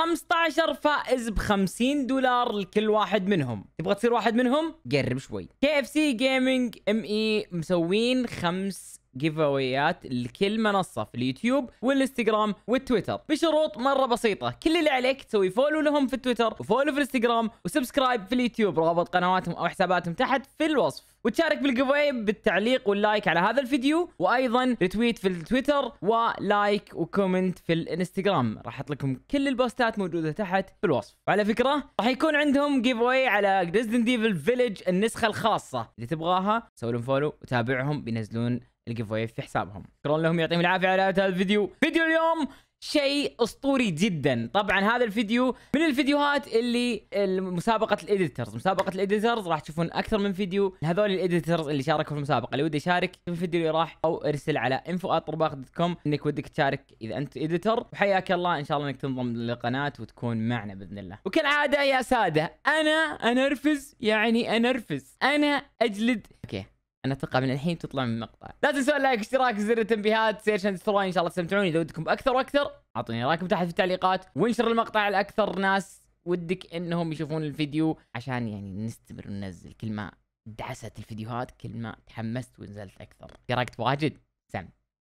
15 فائز ب 50 دولار لكل واحد منهم. تبغى تصير واحد منهم؟ قرب شوي. KFC Gaming ME مسوين خمس giveaway ات لكل منصة في اليوتيوب والإنستغرام والتويتر. بشروط مرة بسيطة. كل اللي عليك تسوي follow لهم في التويتر و follow في الإنستغرام و subscribe في اليوتيوب. رابط قنواتهم أو حساباتهم تحت في الوصف. وتشارك بال give بالتعليق وال like على هذا الفيديو. وأيضا retweet في التويتر و like و comment في الإنستغرام. راح أحط لكم كل ال post ات موجودة تحت في الوصف. وعلى فكرة راح يكون عندهم give على Resident Evil Village النسخة الخاصة. اللي تبغاها سووا لهم follow وتابعهم بينزلون ال give في حسابهم. شكرا لهم يعطيهم العافية على هذا الفيديو. فيديو اليوم شيء أسطوري جدا. طبعا هذا الفيديو من الفيديوهات اللي مسابقة ال editors مسابقة ال editors راح تشوفون أكثر من فيديو. هذول ال editors اللي شاركوا في المسابقة. اللي ودي يشارك في الفيديو اللي راح أو ارسل على info@طرباخ.com إنك ودك تشارك إذا أنت editor وحياك الله إن شاء الله إنك تنضم للقناة وتكون معنا بإذن الله. وكالعادة يا سادة أنا أنرفز يعني أنرفز. أنا أجلد. okay. أنا أتوقع من الحين تطلع من المقطع. لا تنسوا اللايك اشتراك زر التنبيهات سير عشان تسترون إن شاء الله تستمتعون. إذا ودكم أكثر وأكثر أعطوني رايكم تحت في التعليقات وانشر المقطع لاكثر ناس. ودك إنهم يشوفون الفيديو عشان يعني نستمر وننزل كل ما دعست الفيديوهات كل ما تحمست ونزلت أكثر. شاركت واجد؟ سم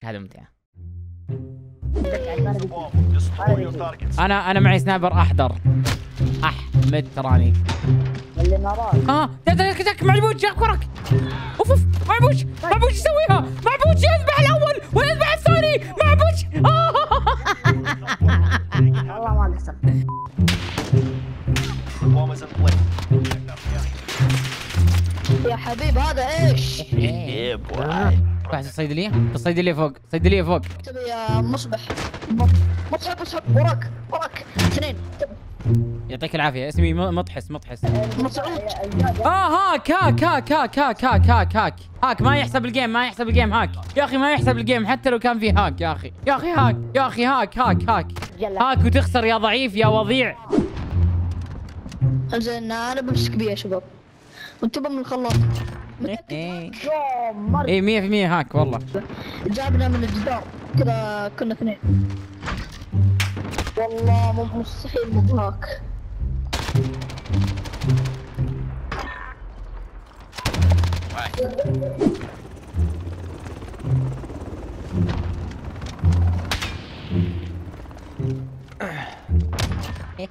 هذا ممتع. أنا أنا معي سنايبر أحضر. أحمد تراني. الامارات آه تك تك معلبوش جاك وراك. أوف أوف معبوش معبوش يسويها معبوش يذبح الأول؟ ويذبح الثاني؟ معبوش والله ما قصر يا حبيب هذا إيش؟ واحد الصيدلية الصيدلية فوق الصيدلية فوق. تبي يا مصبح مصحب مصحب وراك وراك. اثنين. يعطيك العافية. اسمي مطحس مطحس. آه هاك هاك هاك هاك هاك هاك هاك هاك. هاك ما يحسب الجيم ما يحسب الجيم هاك. يا أخي ما يحسب الجيم حتى لو كان فيه هاك يا أخي. يا أخي هاك يا أخي هاك هاك هاك. هاك وتخسر يا ضعيف يا وضيع. زين أنا بمسك بيه يا شباب. وأنتم من الخلاط. إيه. إيه 100% هاك والله. جابنا من الجدار. كذا كنا اثنين. والله مو مستحيل مو بهاك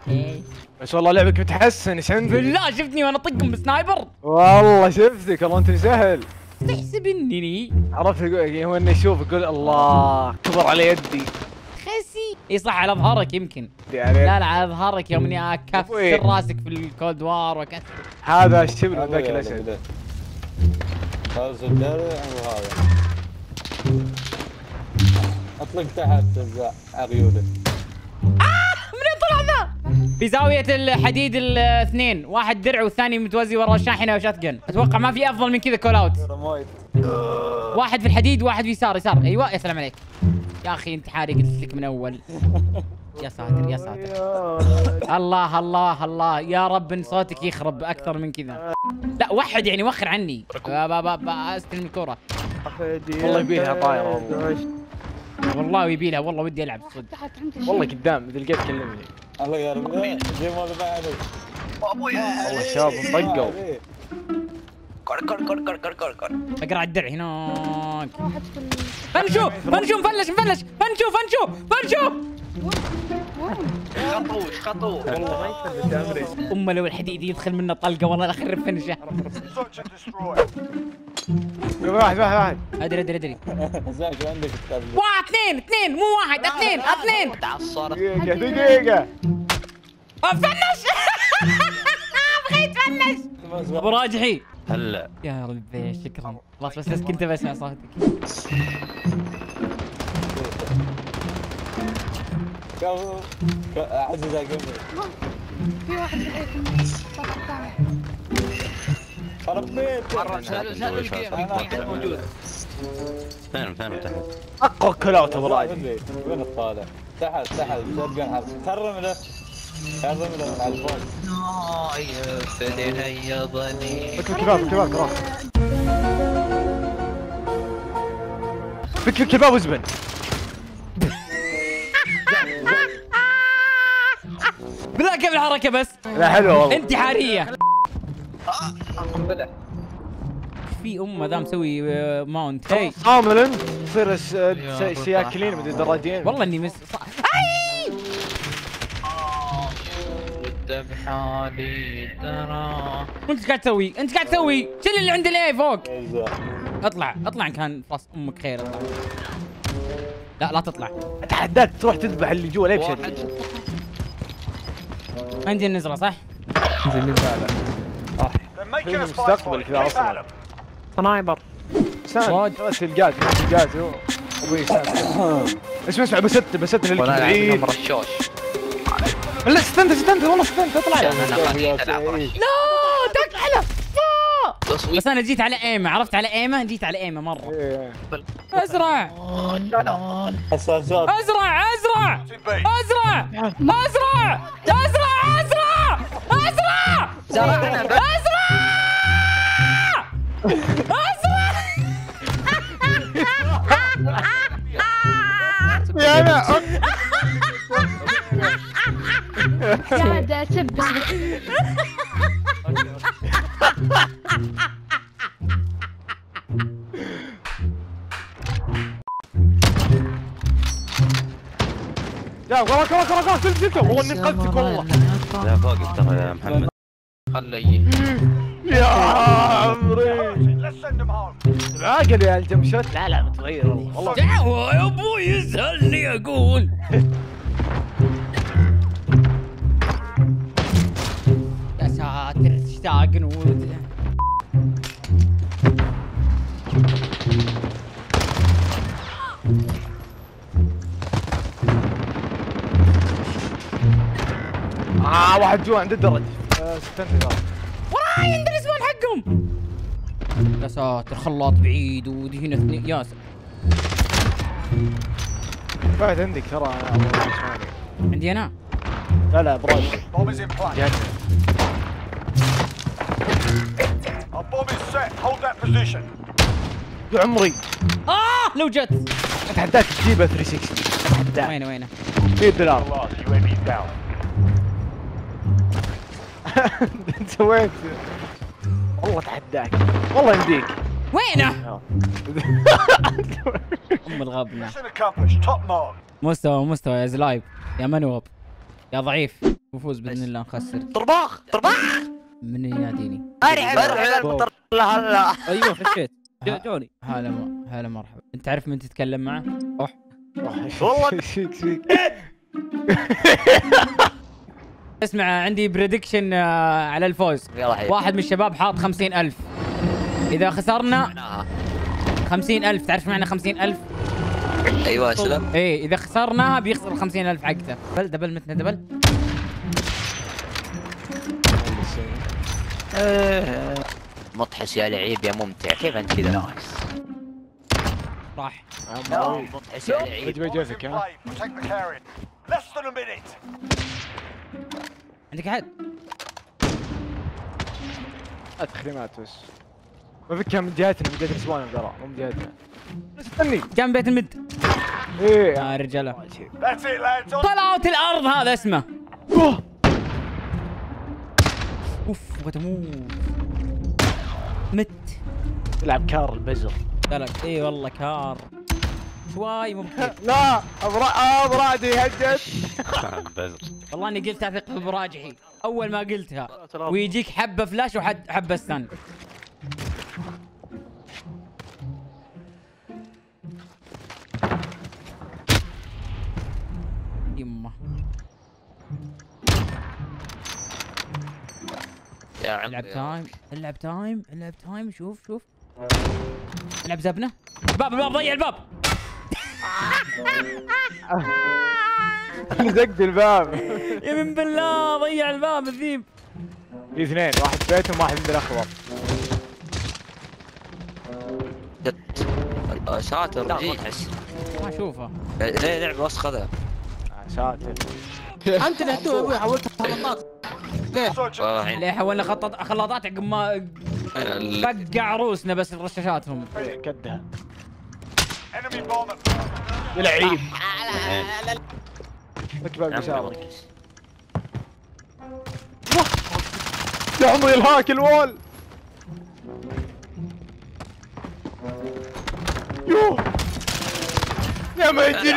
بس والله لعبك متحسن إيش عندك؟ بالله شفتني وأنا اطقهم بسنايبر والله شفتك والله أنت سهل. تحسب انني عرفت هو إنه يشوف يقول الله كبر على يدي. خسي. إي صح على ظهرك يمكن. يعني لا لا على ظهرك يوم إني اكسر راسك في الكولد وار وكسر هذا الشبل وذاك الاسد هذا الدرع وهذا أطلق تحت عريوله في زاوية الحديد الاثنين واحد درع والثاني متوزي ورا الشاحنة وشاتجن أتوقع ما في أفضل من كذا كول اوت واحد في الحديد وواحد في يسار يسار. أيوه يا سلام عليك. يا أخي انتحاري قلت لك من أول. يا ساتر يا ساتر. الله الله الله. يا رب إن صوتك يخرب أكثر من كذا. لا وحد يعني وخر عني. أستلم الكرة والله يبيلها طايرة والله. والله يبي لها والله ودي ألعب صدق. والله قدام اذا لقيت كلمني. الله يا رب زي ما بعد. أبوي والله شباب طقوا كر كر كر كر كر كر كر. اقرا الدرع هناك فنشو فنشو مفلش مفلش فنشو فنشو فنشو خطوش خطوش. امه لو الحديد يدخل منه طلقة والله اخرب فنشة. واحد واحد واحد. أدري أدري أدري. زاك عندك واحد اثنين اثنين. مو واحد اثنين اثنين. تعصرت. دقيقة دقيقة فنش بغيت فنش أبو راجحي. هلا يا ربي شكرا. خلاص بس كنت بسمع صوتك. عزيز قبل في واحد فين فين تحت أقوى كلاوت ابو راجل وين الطالع؟ تحت تحت. شرقن حرس كرم له. فك الكباب فك الكباب وزبن بالله كيف الحركه بس لا حلو والله انتحاريه في امه ذا مسوي آه، ماونت هي صامل انت تصير سياكلين مدري دراجين والله اني مس ود بحالي ترى. انت قاعد تسوي انت قاعد تسوي. شنو اللي عند الاي فوق. اطلع اطلع إن كان فاص أمك خير. اطلع. لا لا تطلع. اتحداك تروح تذبح اللي جوا ليه واحد. بشد عندي النزرة. صح؟ في المستقبل كذا أصلا سنايبر. سان صاد. بس الجاز الجاز. هو أبوي سان اسمع اسمع بست بست اللي لا استنت استنت والله استنت اطلع. رشاش لا تقعله تصويت. بس أنا جيت على إيمة عرفت على إيمة؟ جيت على إيمة مرة. إيه. أزرع. أزرع أزرع. أزرع أزرع. أزرع. أزرع. أزرع زرعنا بس ازرع أزرع. يا أنا قاعد اسبح والله والله والله زلت زلت والله اني انقذتك والله. لا فوقك ترى يا محمد. خله يجي يا عمري. العاقل يا الجمشت لا لا متغير والله. والله. دعوة يا أبوي يسهلني أقول. واحد جوا عند الدرج. آه،. وراي عند الاسبان حقهم. يا ساتر خلاط بعيد ودي هنا اثنين. يا ساتر بعد عندك ترى. عندي أنا؟ لا لا جهتنا. يا عمري. آه لو جت. اتحداك تجيبها 360 اتحداك وينه وينه؟ 100 دولار انت سويت والله اتحداك والله يمديك. وينه؟ أم الغبنة. مستوى مستوى. يا زلايب يا منوب يا ضعيف. نفوز بإذن الله نخسر. طرباخ! طرباخ! من يناديني؟ برع أيوه خشيت. جوني. هلا. هلا مرحبا. أنت تعرف من تتكلم معه؟ روح والله. فيك فيك اسمع عندي prediction على الفوز. واحد من الشباب حاط خمسين ألف. إذا خسرنا خمسين ألف. تعرف معنى خمسين ألف؟ أيوه سلام إيه إذا خسرنا بيخسر الخمسين ألف حقته double double متنا double. مطحس يا لعيب يا ممتع. كيف أنت كذا؟ راح. مطحس يا لعيب. عندك أحد؟ تخريمات بس ما فكها من جهتنا من جهة الاسبان ترى مو من جهتنا. استني. كم بيت المد؟ إيه. يا رجالة. طلعت الأرض هذا اسمه. أوه. أوف وتموت مت. تلعب كار البزر. لا لا اي والله كار. شوي ممكن لا ابرا أبرادي هجت. والله إني قلت أثق في براجحي أول ما قلتها. ويجيك حبة فلاش وحد حبة ستان. يمه. يا العب عمي تايم العب تايم العب تايم شوف شوف. العب زبنة. الباب الباب ضيع الباب. دق الباب. يمن بالله ضيع الباب الذيب. في اثنين واحد بيتهم واحد عند الاخضر جت ساتر جي تحس ما أشوفه. ليه لعب وسخ ذا؟ آه، ساتر. أنت اللي تو أبوي حولت خلطات والله ليه حولنا خطط خلاطات عقب ما بقع روسنا بس رشاشاتهم كدها يا لعيب لك باب عمري الهاك الوول يوه. يا مجنون.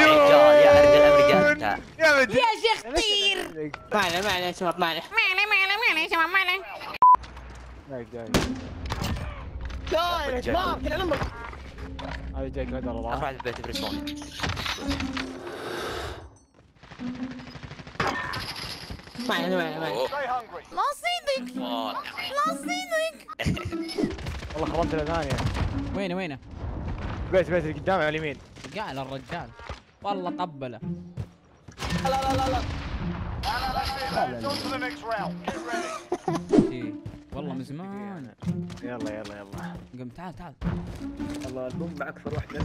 يا مجنون. يا شيخ طير. معنا معنا يا شباب معنا لا يا شباب كذا نمر هذا جاي قدر الله ارفع البيت بريسبون معنا معنا معنا نصيبك والله خربت الثانية وينه وينه؟ بيت بيت اللي قدامي على اليمين. قال الرجال. والله طبله إيه، والله من زمان. يلا يلا يلا. قم تعال تعال. والله البوم باكثر واحدة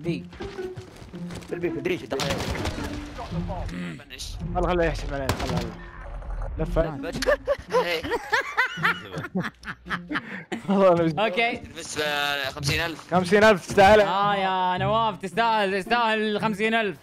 ذي بالبيت دريش دخل والله خليه يحسب علينا خله خله لفه أوكي. بالنسبة 50000 50000 تستاهل. آه يا نواف تستاهل تستاهل 50000